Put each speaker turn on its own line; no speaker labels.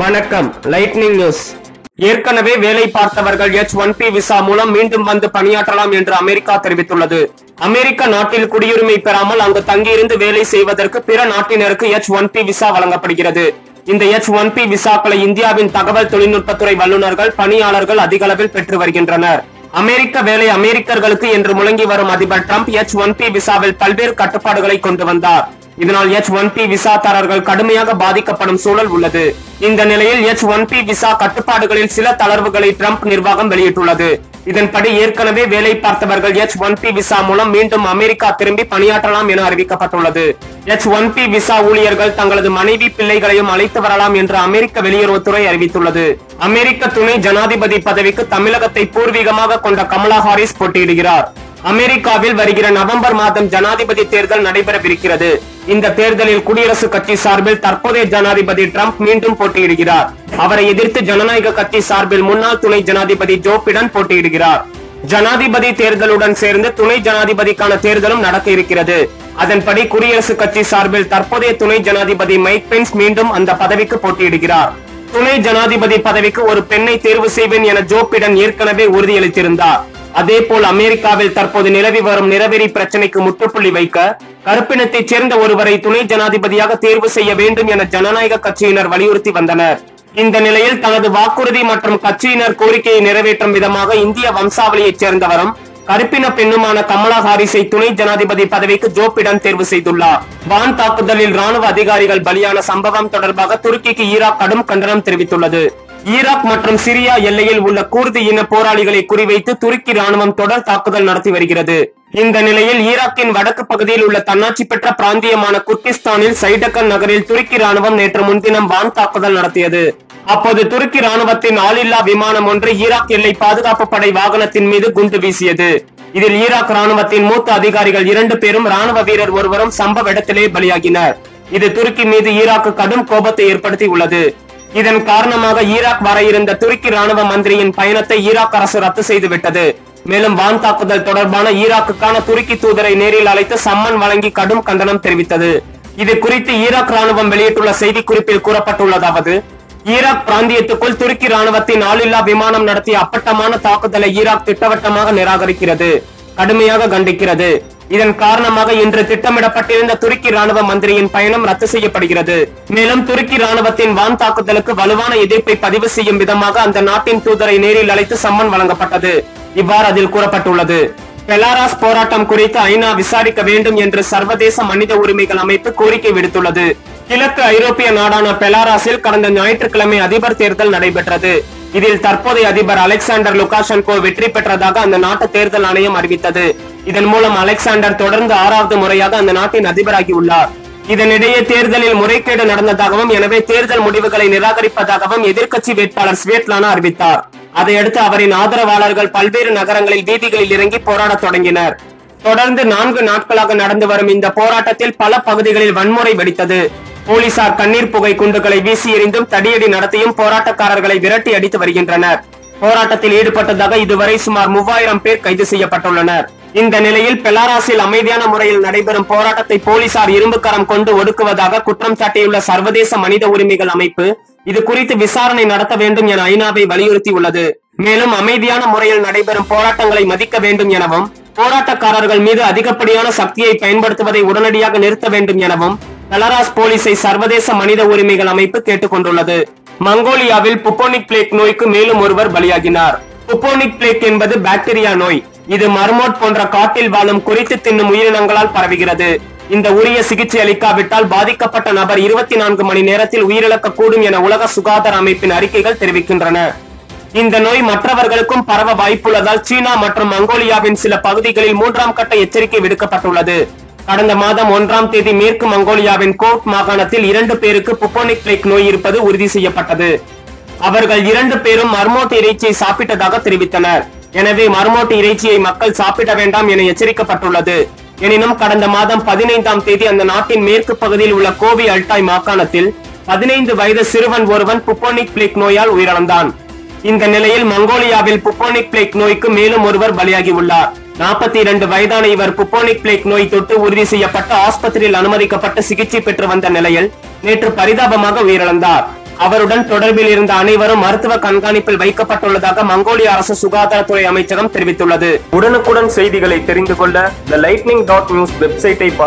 வணக்கம். Lightning news ஏற்கனவே வேலை பார்த்தவர்கள் எச் ஒன் பி விசா மூலம் மீண்டும் வந்து பணியாற்றலாம் என்று அமெரிக்கா தெரிவித்துள்ளது. அமெரிக்க நாட்டில் குடியுரிமை பெறாமல் அங்கு தங்கியிருந்து வேலை செய்வதற்கு பிற நாட்டினருக்கு எச் ஒன் பி விசா வழங்கப்படுகிறது. இந்த எச் ஒன் பி விசாக்களை இந்தியாவின் தகவல் தொழில்நுட்பத்துறை வல்லுநர்கள் பணியாளர்கள் அதிக அளவில் பெற்று வருகின்றனர். அமெரிக்க வேலை அமெரிக்கர்களுக்கு என்று முழங்கி வரும் அதிபர் டிரம்ப் எச் ஒன் பி விசாவில் பல்வேறு கட்டுப்பாடுகளை கொண்டு வந்தார். இதனால் எச் ஒன் பி விசாதாரர்கள் கடுமையாக பாதிக்கப்படும் சூழல் உள்ளது. இந்த நிலையில் எச் ஒன் பி விசா கட்டுப்பாடுகளில் சில தளர்வுகளை டிரம்ப் நிர்வாகம் வெளியிட்டுள்ளது. இதன்படி ஏற்கனவே வேலை பார்த்தவர்கள் எச் ஒன் பி விசா மூலம் மீண்டும் அமெரிக்கா திரும்பி பணியாற்றலாம் என அறிவிக்கப்பட்டுள்ளது. எச் ஒன் பி விசா ஊழியர்கள் தங்களது மனைவி பிள்ளைகளையும் அழைத்து வரலாம் என்று அமெரிக்க வெளியுறவுத்துறை அறிவித்துள்ளது. அமெரிக்க துணை ஜனாதிபதி பதவிக்கு தமிழகத்தை பூர்வீகமாக கொண்ட கமலா ஹாரிஸ் போட்டியிடுகிறார். அமெரிக்காவில் வருகிற நவம்பர் மாதம் ஜனாதிபதி தேர்தல் நடைபெறவிருக்கிறது. இந்த தேர்தலில் குடியரசுக் கட்சி சார்பில் தற்போதைய ஜனாதிபதி டிரம்ப் மீண்டும் போட்டியிடுகிறார். அவரை எதிர்த்து ஜனநாயக கட்சி சார்பில் முன்னாள் துணை ஜனாதிபதி ஜோ பிடன் போட்டியிடுகிறார். ஜனாதிபதி தேர்தலுடன் சேர்ந்து துணை ஜனாதிபதிக்கான தேர்தலும் நடக்க இருக்கிறது. அதன்படி குடியரசுக் கட்சி சார்பில் தற்போதைய துணை ஜனாதிபதி மைக் பென்ஸ் மீண்டும் அந்த பதவிக்கு போட்டியிடுகிறார். துணை ஜனாதிபதி பதவிக்கு ஒரு பெண்ணை தேர்வு செய்வேன் என ஜோ பிடன் ஏற்கனவே உறுதியளித்திருந்தார். அதேபோல் அமெரிக்காவில் தற்போது நிலவி வரும் நிறவெறி பிரச்சனைக்கு முற்றுப்புள்ளி வைக்க கருப்பினத்தைச் சேர்ந்த ஒருவரை துணை ஜனாதிபதியாக தேர்வு செய்ய வேண்டும் என ஜனநாயக கட்சியினர் வலியுறுத்தி வந்தனர். இந்த நிலையில் தனது வாக்குறுதி மற்றும் கட்சியினர் கோரிக்கையை நிறைவேற்றும் விதமாக இந்திய வம்சாவளியைச் சேர்ந்தவரும் கருப்பின பெண்ணுமான கமலா ஹாரிஸை துணை ஜனாதிபதி பதவிக்கு ஜோ பிடன் தேர்வு செய்துள்ளார். வான் தாக்குதலில் ராணுவ அதிகாரிகள் பலியான சம்பவம் தொடர்பாக துருக்கிக்கு ஈராக் கடும் கண்டனம் தெரிவித்துள்ளது. ஈராக் மற்றும் சிரியா எல்லையில் உள்ள கூர்து இன போராளிகளை குறிவைத்து துருக்கி ராணுவம் தொடர் தாக்குதல் நடத்தி வருகிறது. இந்த நிலையில் ஈராக்கின் வடக்கு பகுதியில் உள்ள தன்னாட்சி பெற்ற பிராந்தியமான குர்கிஸ்தானில் சைடக்கன் நகரில் துருக்கி ராணுவம் நேற்று முன்தினம் வான் தாக்குதல் நடத்தியது. அப்போது துருக்கி ராணுவத்தின் ஆளில்லா விமானம் ஒன்று ஈராக் எல்லை பாதுகாப்பு படை வாகனத்தின் மீது குண்டு வீசியது. இதில் ஈராக் ராணுவத்தின் மூத்த அதிகாரிகள் இரண்டு பேரும் ராணுவ வீரர் ஒருவரும் சம்பவ இடத்திலே பலியாகினர். இது துருக்கி மீது ஈராக்கு கடும் கோபத்தை ஏற்படுத்தி உள்ளது இதன் காரணமாக ஈராக் வர இருந்த துருக்கி ராணுவ மந்திரியின் பயணத்தை ஈராக் அரசு ரத்து செய்துவிட்டது. மேலும் வான் தாக்குதல் தொடர்பான ஈராக்குக்கான துருக்கி தூதரை நேரில் அழைத்து சம்மன் வழங்கி கடும் கண்டனம் தெரிவித்தது. இது குறித்து ஈராக் ராணுவம் வெளியிட்டுள்ள செய்திக்குறிப்பில் கூறப்பட்டுள்ளதாவது ஈராக் பிராந்தியத்துக்குள் துருக்கி ராணுவத்தின் ஆளில்லா விமானம் நடத்திய அப்பட்டமான தாக்குதலை ஈராக் திட்டவட்டமாக நிராகரிக்கிறது கடுமையாக கண்டிக்கிறது. இதன் காரணமாக இன்று திட்டமிடப்பட்டிருந்த துருக்கி ராணுவ மந்திரியின் பயணம் ரத்து செய்யப்படுகிறது. மேலும் துருக்கி ராணுவத்தின் வான் தாக்குதலுக்கு வலுவான எதிர்ப்பை பதிவு செய்யும் விதமாக அந்த நாட்டின் தூதரை நேரில் அழைத்து சம்மன் வழங்கப்பட்டது. இவ்வாறு அதில் கூறப்பட்டுள்ளது. பெலாராஸ் போராட்டம் குறித்து ஐநா விசாரிக்க வேண்டும் என்று சர்வதேச மனித உரிமைகள் அமைப்பு கோரிக்கை விடுத்துள்ளது. கிழக்கு ஐரோப்பிய நாடான பெலாராஸில் கடந்த ஞாயிற்றுக்கிழமை அதிபர் தேர்தல் நடைபெற்றது. இதில் தற்போதைய அதிபர் அலெக்சாண்டர் லுகாஷென்கோ வெற்றி பெற்றதாக அந்த நாட்டு தேர்தல் ஆணையம் அறிவித்தது. இதன் மூலம் அலெக்சாண்டர் தொடர்ந்து ஆறாவது முறையாக அந்த நாட்டின் அதிபராகி உள்ளார். இதனிடையே தேர்தலில் முறைகேடு நடந்ததாகவும் எனவே தேர்தல் முடிவுகளை நிராகரிப்பதாகவும் எதிர்க்கட்சி வேட்பாளர் ஸ்வேட்லானா அறிவித்தார். அதையடுத்து அவரின் ஆதரவாளர்கள் பல்வேறு நகரங்களில் வீதிகளில் இறங்கி போராடத் தொடங்கினர். தொடர்ந்து நான்கு நாட்களாக நடந்து வரும் இந்த போராட்டத்தில் பல பகுதிகளில் வன்முறை வெடித்தது. போலீசார் கண்ணீர் புகை குண்டுகளை வீசி எறிந்தும் தடியடி நடத்தியும் போராட்டக்காரர்களை விரட்டி அடித்து வருகின்றனர். போராட்டத்தில் ஈடுபட்டதாக இதுவரை சுமார் மூவாயிரம் பேர் கைது செய்யப்பட்டுள்ளனர். இந்த நிலையில் பெலாராஸில் அமைதியான முறையில் நடைபெறும் போராட்டத்தை போலீசார் இரும்பு கரம் கொண்டு ஒடுக்குவதாக குற்றம் சாட்டியுள்ள சர்வதேச மனித உரிமைகள் அமைப்பு இது குறித்து விசாரணை நடத்த வேண்டும் என ஐநாவை வலியுறுத்தியுள்ளது. மேலும் அமைதியான முறையில் நடைபெறும் போராட்டங்களை மதிக்க வேண்டும் எனவும் போராட்டக்காரர்கள் மீது அதிகப்படியான சக்தியை பயன்படுத்துவதை உடனடியாக நிறுத்த வேண்டும் எனவும் பெலராஸ் போலீஸை சர்வதேச மனித உரிமைகள் அமைப்பு கேட்டுக் கொண்டுள்ளது மங்கோலியாவில் புப்போனிக் பிளேக் நோய்க்கு மேலும் ஒருவர் பலியாகினார். புப்போனிக் பிளேக் என்பது பாக்டீரியா நோய். இது மர்மோட் போன்ற காட்டில் வாழும் குறித்து தின்னும் உயிரினங்களால் பரவுகிறது. இந்த உரிய சிகிச்சை அளிக்காவிட்டால் பாதிக்கப்பட்ட நபர் இருபத்தி நான்கு மணி நேரத்தில் உயிரிழக்கக்கூடும் என உலக சுகாதார அமைப்பின் அறிக்கைகள் தெரிவிக்கின்றன. இந்த நோய் மற்றவர்களுக்கும் பரவ வாய்ப்புள்ளதால் சீனா மற்றும் மங்கோலியாவின் சில பகுதிகளில் மூன்றாம் கட்ட எச்சரிக்கை விடுக்கப்பட்டுள்ளது. கடந்த மாதம் ஒன்றாம் தேதி மேற்கு மங்கோலியாவின் கோட் மாகாணத்தில் இரண்டு பேருக்கு புப்போனிக் பிளேக் நோய் இருப்பது உறுதி செய்யப்பட்டது. அவர்கள் இரண்டு பேரும் மர்மோட் இறைச்சியை சாப்பிட்டதாக தெரிவித்தனர். எனவே மர்மோட் இறைச்சியை மக்கள் சாப்பிட வேண்டாம் என எச்சரிக்கப்பட்டுள்ளது. எனினும் கடந்த மாதம் பதினைந்தாம் தேதி அந்த நாட்டின் மேற்கு பகுதியில் உள்ள கோவி அல்டாய் மாகாணத்தில் பதினைந்து வயது சிறுவன் ஒருவன் புப்போனிக் பிளேக் நோயால் உயிரிழந்தான். இந்த நிலையில் மங்கோலியாவில் புப்போனிக் பிளேக் நோய்க்கு மேலும் ஒருவர் பலியாகி உள்ளார் நாற்பத்தி இரண்டு வயதான இவர் புப்போனிக் பிளேக் நோய் தொட்டு உறுதி செய்யப்பட்டு ஆஸ்பத்திரியில் அனுமதிக்கப்பட்டு சிகிச்சை பெற்று வந்த நிலையில் நேற்று பரிதாபமாக உயிரிழந்தார். அவருடன் தொடர்பில் இருந்த அனைவரும் மருத்துவ கண்காணிப்பில் வைக்கப்பட்டுள்ளதாக மங்கோலிய அரசு சுகாதாரத்துறை அமைச்சகம் தெரிவித்துள்ளது. உடனுக்குடன் செய்திகளை தெரிந்து கொள்ள த லைட்னிங் டாட் நியூஸ் வெப்சைட்டை பாருங்கள்.